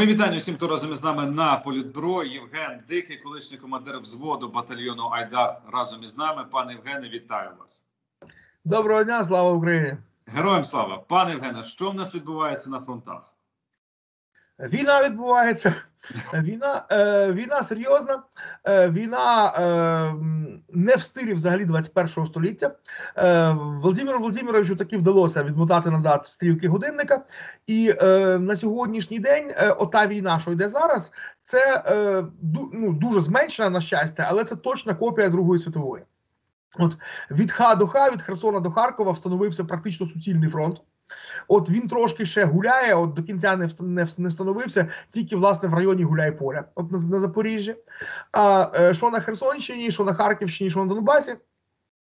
Мої вітання усім, хто разом із нами на політбро. Євген Дикий, колишній командир взводу батальйону Айдар разом із нами. Пане Євгене, вітаю вас. Доброго дня, слава Україні! Героям слава! Пане Євгене, що в нас відбувається на фронтах? Війна відбувається. Війна е, війна серйозна, е, війна е, не в стилі взагалі 21 століття. Е, Володимиру Володимировичу таки вдалося відмотати назад стрілки годинника. І е, на сьогоднішній день е, ота війна, що йде зараз, це е, ду, ну, дуже зменшена на щастя, але це точна копія Другої світової. От від Ха до Ха, від Херсона до Харкова встановився практично суцільний фронт. От він трошки ще гуляє, от до кінця не не, не встановився, тільки власне в районі гуляє поля, от на, на Запоріжжі. А е, що на Херсонщині, що на Харківщині, що на Донбасі.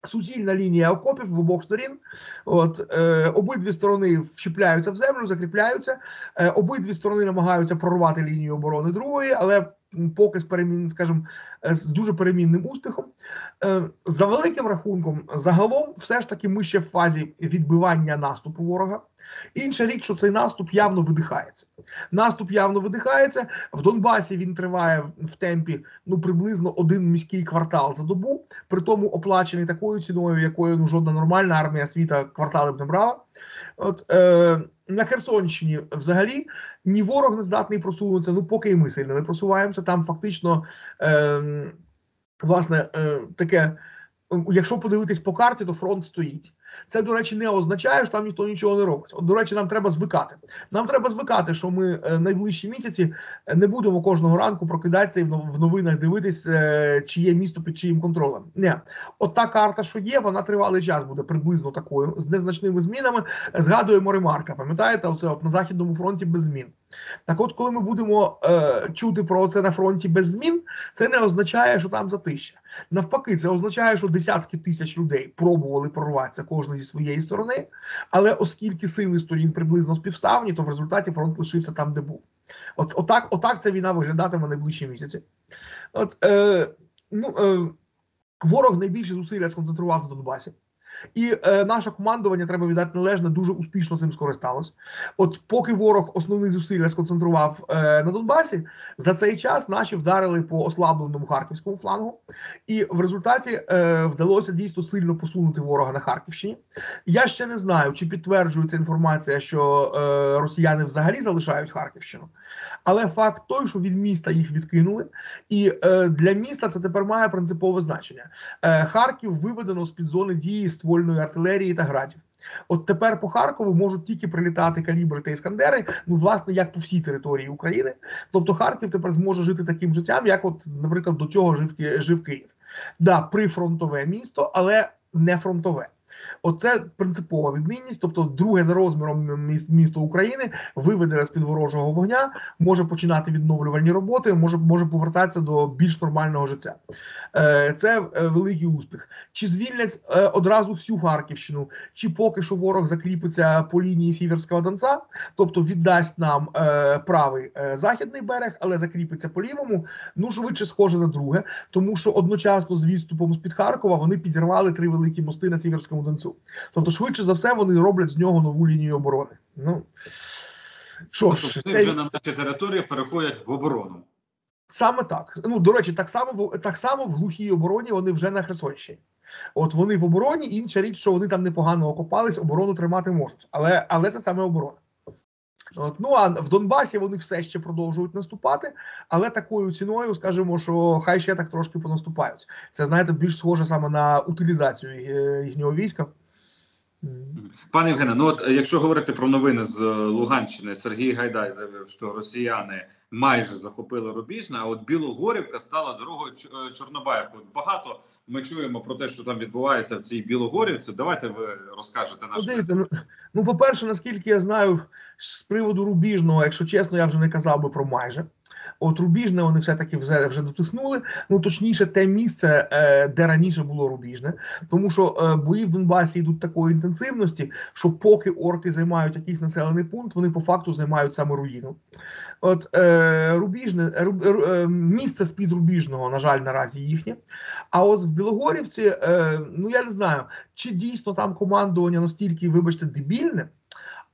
Суцільна лінія окопів в обох сторін. От е, обидві сторони вчіпляються в землю, закріпляються. Е, обидві сторони намагаються прорвати лінію оборони другої, але поки з перемін, скажімо, з дуже перемінним успіхом. Е, за великим рахунком, загалом, все ж таки, ми ще в фазі відбивання наступу ворога. Інша річ, що цей наступ явно видихається. Наступ явно видихається. В Донбасі він триває в темпі ну приблизно один міський квартал за добу, при тому оплачений такою ціною, якою ну жодна нормальна армія світа квартали б не брала. От е, на Херсонщині взагалі ні ворог не здатний просунутися. Ну поки і ми сильно не просуваємося. Там фактично е, власне е, таке. Якщо подивитись по карті, то фронт стоїть. Це, до речі, не означає, що там ніхто нічого не робить. От, до речі, нам треба звикати. Нам треба звикати, що ми е, найближчі місяці е, не будемо кожного ранку прокидатися і в новинах дивитись, е, чи є місто під чиїм контролем. Ні, от та карта, що є, вона тривалий час буде приблизно такою з незначними змінами. Згадуємо ремарка. Пам'ятаєте, оце от на західному фронті без змін. Так, от, коли ми будемо е, чути про це на фронті без змін, це не означає, що там затища. Навпаки, це означає, що десятки тисяч людей пробували прорватися кожен зі своєї сторони, але оскільки сили сторін приблизно співставні, то в результаті фронт лишився там, де був. От отак, отак ця війна виглядатиме найближчі місяці. От е, ну е, ворог найбільше зусилля сконцентрував на Донбасі. І е, наше командування треба віддати належне, дуже успішно цим скористалось. От поки ворог основні зусилля сконцентрував е, на Донбасі, за цей час наші вдарили по ослабленому харківському флангу, і в результаті е, вдалося дійсно сильно посунути ворога на Харківщині. Я ще не знаю, чи підтверджується інформація, що е, росіяни взагалі залишають Харківщину. Але факт той, що від міста їх відкинули, і е, для міста це тепер має принципове значення. Е, Харків виведено з під зони дії ствольної артилерії та градів. От тепер по Харкову можуть тільки прилітати калібри та іскандери, ну власне, як по всій території України. Тобто Харків тепер зможе жити таким життям, як, от, наприклад, до цього жив жив Київ. Да, прифронтове місто, але не фронтове. Оце принципова відмінність. Тобто, друге за розміром місто України виведене з під ворожого вогня, може починати відновлювальні роботи, може може повертатися до більш нормального життя. Е, це е, великий успіх. Чи звільнять е, одразу всю Харківщину, чи поки що ворог закріпиться по лінії Сіверського Донця, тобто віддасть нам правий західний берег, але закріпиться по лівому. Ну швидше схоже на друге, тому що одночасно з відступом з під Харкова вони підірвали три великі мости на Сіверському Донцю. Тобто, швидше за все, вони роблять з нього нову лінію оборони. Ну що ж, тобто, це вже на наші території переходять в оборону. Саме так. Ну до речі, так само так само в глухій обороні вони вже на Херсонщині. От вони в обороні, інша річ, що вони там непогано окопались, оборону тримати можуть, але але це саме оборона. От, Ну а в Донбасі вони все ще продовжують наступати, але такою ціною скажемо, що хай ще так трошки понаступають. Це знаєте більш схоже саме на утилізацію е, їхнього війська. Пане Євгене, ну от якщо говорити про новини з Луганщини, Сергій Гайдай заявив, що росіяни майже захопили Рубіжне, а от Білогорівка стала дорогою е, Чорнобаївки. Багато ми чуємо про те, що там відбувається в цій Білогорівці. Давайте ви розкажете нашим. Дивіться, ну, ну по перше, наскільки я знаю з приводу Рубіжного, якщо чесно, я вже не казав би про майже. От Рубіжне вони все-таки вже вже дотиснули. Ну точніше, те місце, е, де раніше було Рубіжне, тому що е, бої в Донбасі йдуть такої інтенсивності, що поки орки займають якийсь населений пункт, вони по факту займають саме руїну. От е, Рубіжне руб, місце з під Рубіжного, на жаль, наразі їхнє. А от в Білогорівці, ну я не знаю, чи дійсно там командування настільки, вибачте, дебільне.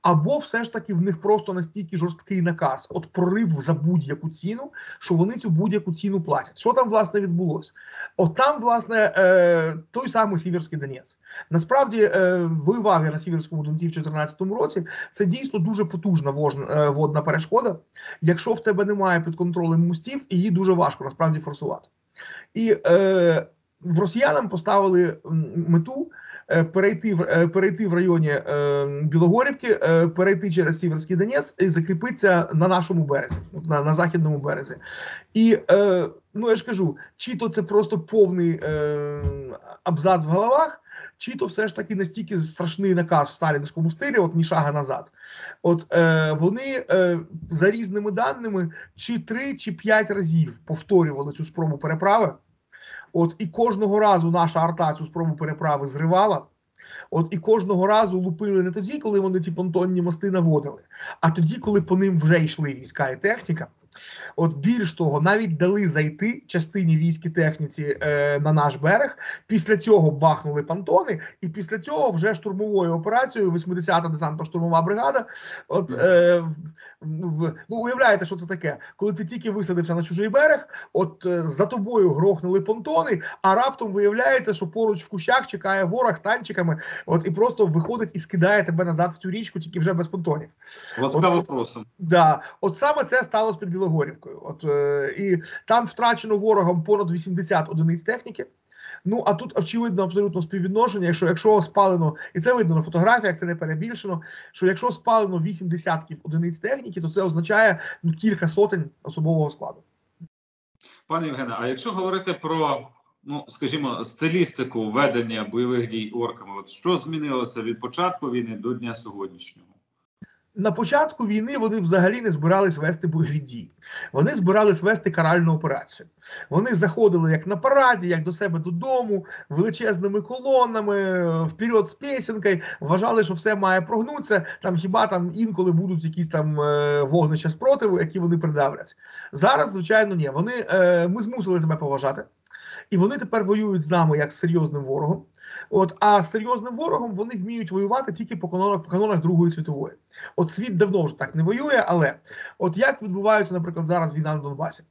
Або все ж таки в них просто настільки жорсткий наказ, от прорив за будь-яку ціну, що вони цю будь-яку ціну платять. Що там власне відбулося? От там, власне, е, той самий Сіверський Донець. Насправді е, воював на Сіверському Донці в 2014 році. Це дійсно дуже потужна е, водна перешкода. Якщо в тебе немає під контролем мостів, її дуже важко насправді форсувати. І е, в росіянам поставили мету перейти в е, перейти в районі е, Білогорівки, е, перейти через Сіверський Донець і закріпитися на нашому березі, на, на західному березі. І е, ну я ж кажу, чи то це просто повний е, абзац в головах. Чи то все ж таки настільки страшний наказ в сталінському стилі, от ні шага назад. От е, вони е, за різними даними чи три, чи п'ять разів повторювали цю спробу переправи. От і кожного разу наша арта цю спробу переправи зривала. От і кожного разу лупили не тоді, коли вони ці понтонні мости наводили, а тоді, коли по ним вже йшли війська і техніка. От більш того, навіть дали зайти частині військ і техніці е, на наш берег. Після цього бахнули понтони, і після цього вже штурмовою операцією 80-та десантно-штурмова бригада. От е, в, ну уявляєте, що це таке, коли ти тільки висадився на чужий берег, от е, за тобою грохнули понтони, а раптом виявляється, що поруч в кущах чекає ворог з танчиками, от і просто виходить і скидає тебе назад в цю річку, тільки вже без понтонів. Ласкаво просимо. Да, от саме це сталося під Білогорівкою. От е, і там втрачено ворогом понад 80 одиниць техніки. Ну а тут очевидно абсолютно співвідношення. Якщо якщо спалено, і це видно на фотографіях, це не перебільшено. Що якщо спалено 8 десятків одиниць техніки, то це означає ну кілька сотень особового складу. Пане Євгене, а якщо говорити про, ну скажімо, стилістику ведення бойових дій орками, от що змінилося від початку війни до дня сьогоднішнього? На початку війни вони взагалі не збирались вести бойові дії. Вони збирались вести каральну операцію. Вони заходили як на параді, як до себе додому, величезними колонами, вперед з пісенькою, вважали, що все має прогнутися. Там хіба там інколи будуть якісь там е, вогнища спротиву, які вони придавлять. Зараз, звичайно, ні. Вони е, ми змусили себе поважати, і вони тепер воюють з нами як з серйозним ворогом. От, а з серйозним ворогом вони вміють воювати тільки по канонах, по канонах Другої світової. От світ давно вже так не воює, але от як відбувається, наприклад, зараз війна на Донбасі?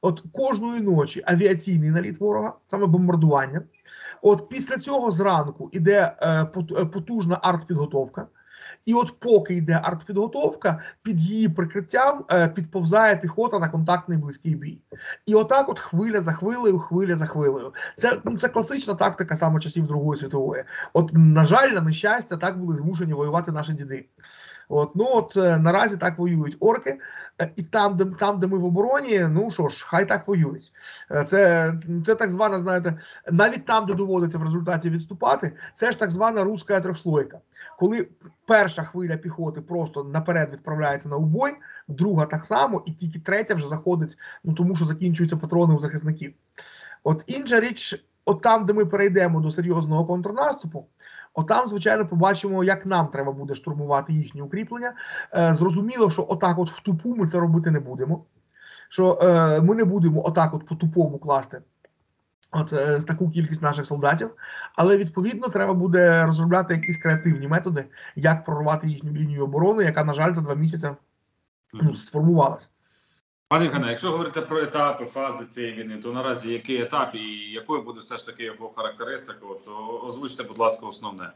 От кожної ночі авіаційний наліт ворога, саме бомбардування. От після цього зранку іде е, е, потужна артпідготовка. І от поки йде артпідготовка, під її прикриттям е, підповзає піхота на контактний близький бій. І отак, от хвиля за хвилею, хвиля за хвилею. Це ну це класична тактика саме часів Другої світової. От, на жаль, на нещастя, так були змушені воювати наші діди. От ну от е, наразі так воюють орки, е, і там, де там, де ми в обороні, ну що ж, хай так воюють. Е, Це, це так звана, знаєте, навіть там, де доводиться в результаті відступати, це ж так звана руська трьохслойка. Коли перша хвиля піхоти просто наперед відправляється на убой, друга так само, і тільки третя вже заходить, ну тому що закінчуються патрони у захисників. От інша річ, от там, де ми перейдемо до серйозного контрнаступу, от там, звичайно, побачимо, як нам треба буде штурмувати їхні укріплення. Е, зрозуміло, що отак, от в тупу ми це робити не будемо. Що е, ми не будемо отак, от по тупому класти. От е, таку кількість наших солдатів, але відповідно треба буде розробляти якісь креативні методи, як прорвати їхню лінію оборони, яка, на жаль, за два місяці ну, сформувалася. Пане Євгене, якщо говорити про етапи, фази цієї війни, то наразі який етап і якою буде все ж таки його характеристика? то озвучте, будь ласка, основне.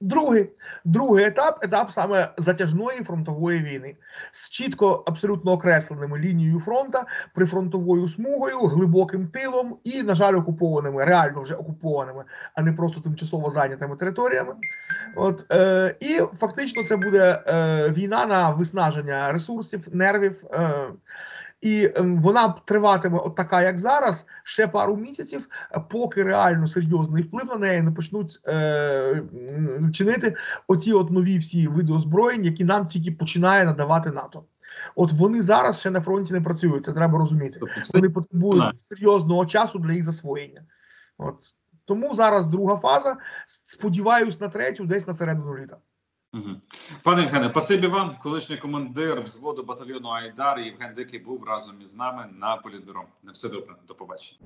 Другий, другий етап етап саме затяжної фронтової війни з чітко абсолютно окресленими лінією фронта, прифронтовою смугою, глибоким тилом і, на жаль, окупованими, реально вже окупованими, а не просто тимчасово зайнятими територіями. От е, і фактично це буде е, війна на виснаження ресурсів, нервів. Е, і ем, вона триватиме от така, як зараз, ще пару місяців, поки реально серйозний вплив на неї не почнуть е, чинити оці от нові всі види озброєнь, які нам тільки починає надавати НАТО. От вони зараз ще на фронті не працюють, це треба розуміти. Тобто, Вони потребують серйозного часу для їх засвоєння. От тому зараз друга фаза. Сподіваюсь на третю, десь на середину літа. Мгм. Пане Євгене, спасибі вам. Колишній командир взводу батальйону Айдар Євген Дикий був разом із нами на політбюро. На все добре, до побачення.